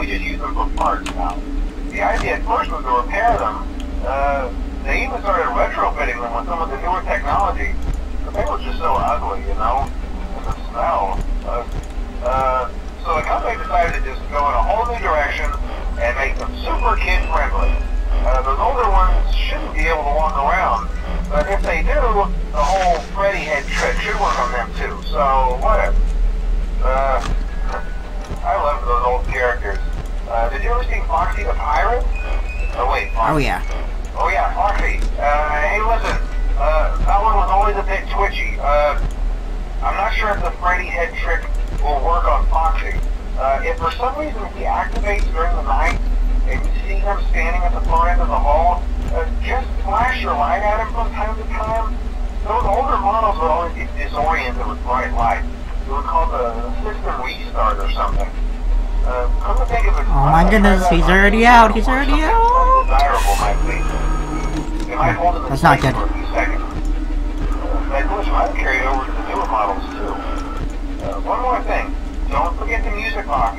we just use them for parts now. The idea at first was to repair them. Uh, they even started retrofitting them with some of the newer technology, but they were just so ugly, you know? And the smell. Uh, uh, so the company decided to just go in a whole new direction and make them super kid friendly. Uh, those older ones shouldn't be able to walk around, but if they do, the whole Freddy head trick should work on them too. So whatever. Uh, I love those old characters. Uh, did you ever see Foxy the Pirate? Oh wait, Foxy. Oh yeah. Oh yeah, Foxy. Uh, hey listen, uh, that one was always a bit twitchy. Uh, I'm not sure if the Freddy head trick will work on Foxy. Uh, if for some reason he activates during the night and you see him standing at the far end of the hall, uh, just flash your light at him from time to time. Those older models would always get disoriented with bright light. It would cause a system restart or something. Uh, come to think of it, Oh my goodness, he's already out, he's already out. Undesirable might be. It might hold him in That's not good. for a few seconds. That glitch might carry over to the newer models too. Uh, one more thing. Don't forget the music box.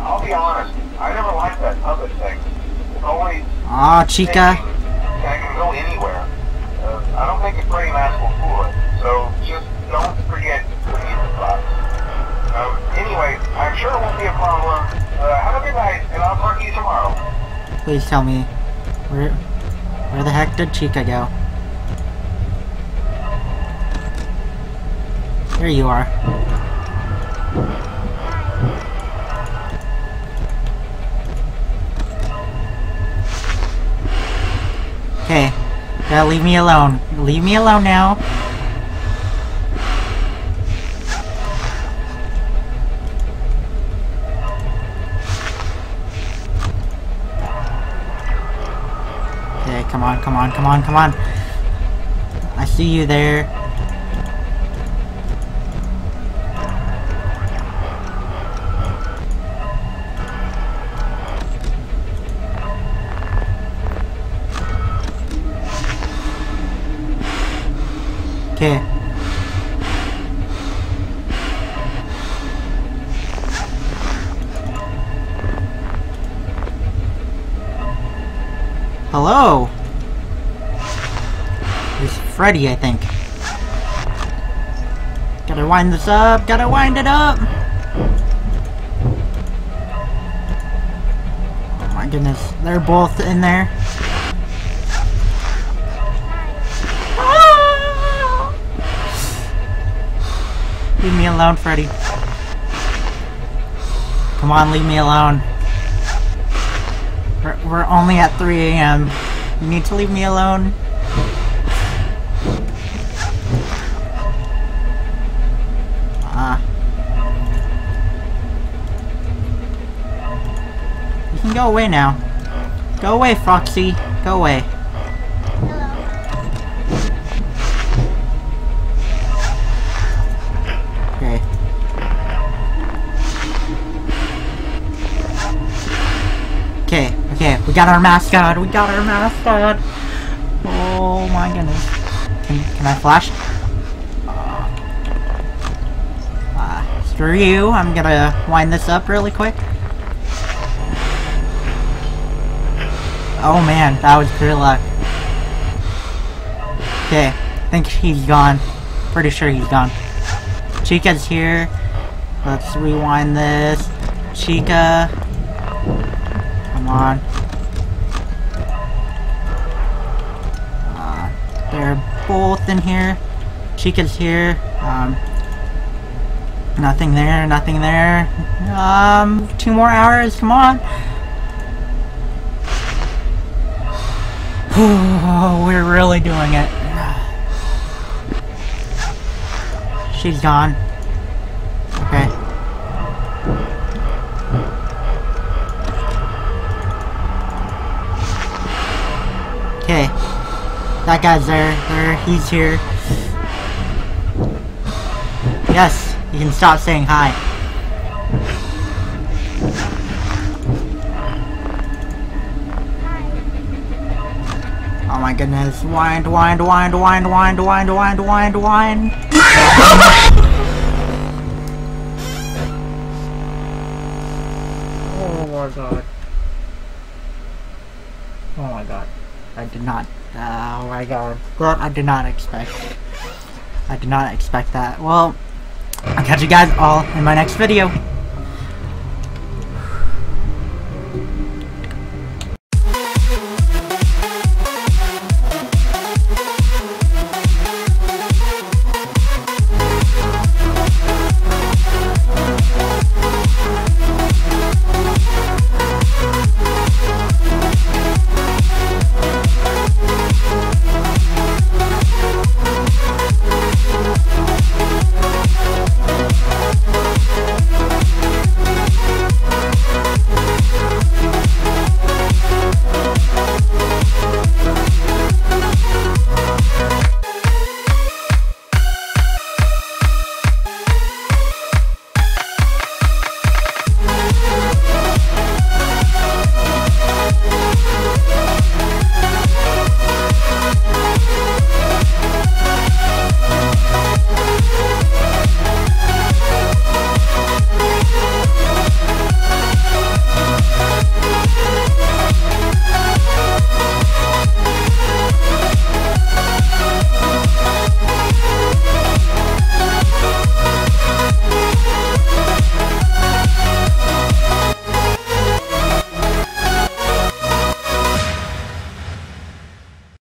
I'll be honest, I never liked that puppet thing. It's always Aw, Chica. that can go anywhere. Uh, I don't think a Freddy mask will fool it. So just don't forget the music box. Um, anyway, I'm sure it won't be a problem. Uh, have a good night, and I'll talk to you tomorrow. Please tell me. Where where the heck did Chica go? There you are. Okay. Gotta leave me alone. Leave me alone now. Come on, come on, come on, come on. I see you there. Okay. Hello. Freddy, I think. Gotta wind this up, gotta wind it up! Oh my goodness, they're both in there. Leave me alone, Freddy. Come on, leave me alone. We're, we're only at 3 a.m. You need to leave me alone. Can go away now. Go away, Foxy. Go away. Okay. Okay, okay, we got our mascot, we got our mascot! Oh my goodness. Can, can I flash? Uh, screw you, I'm gonna wind this up really quick. Oh man, that was pure luck. Okay, I think he's gone. Pretty sure he's gone. Chica's here. Let's rewind this. Chica. Come on. Uh, they're both in here. Chica's here. Um, nothing there, nothing there. Um, two more hours, come on. We're really doing it. She's gone. Okay. Okay. that guy's there. There, he's here. Yes, you can stop saying hi. Oh my goodness. Wind, wind, wind, wind, wind, wind, wind, wind, wind. oh my god. Oh my god. I did not. Oh my god. Well, I did not expect. I did not expect that. Well, I'll catch you guys all in my next video.